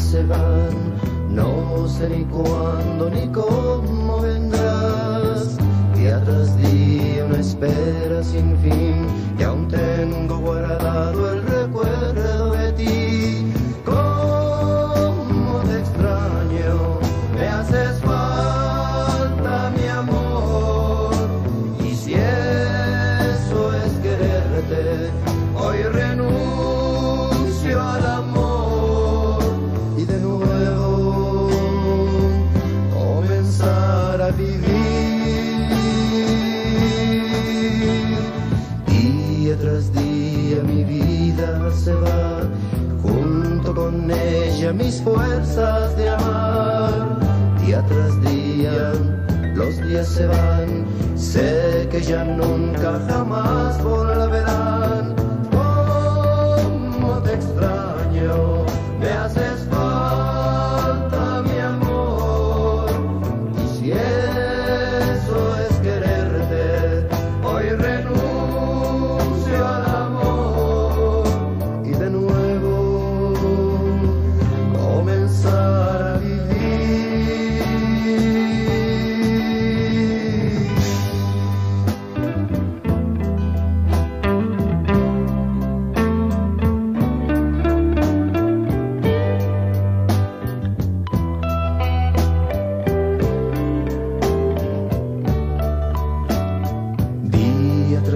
se van, no sé ni cuándo ni cómo vendrás. Día tras día una espera sin fin y aún tengo guardado el recuerdo de ti. Cómo te extraño, me haces falta mi amor y si eso es quererte, hoy vida se va, junto con ella mis fuerzas de amar. Día tras día los días se van, sé que ya nunca jamás volverán.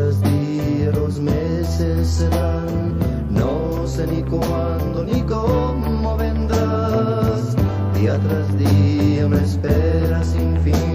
Día tras día los meses se dan, no sé ni cuándo ni cómo vendrás. Día tras día una espera sin fin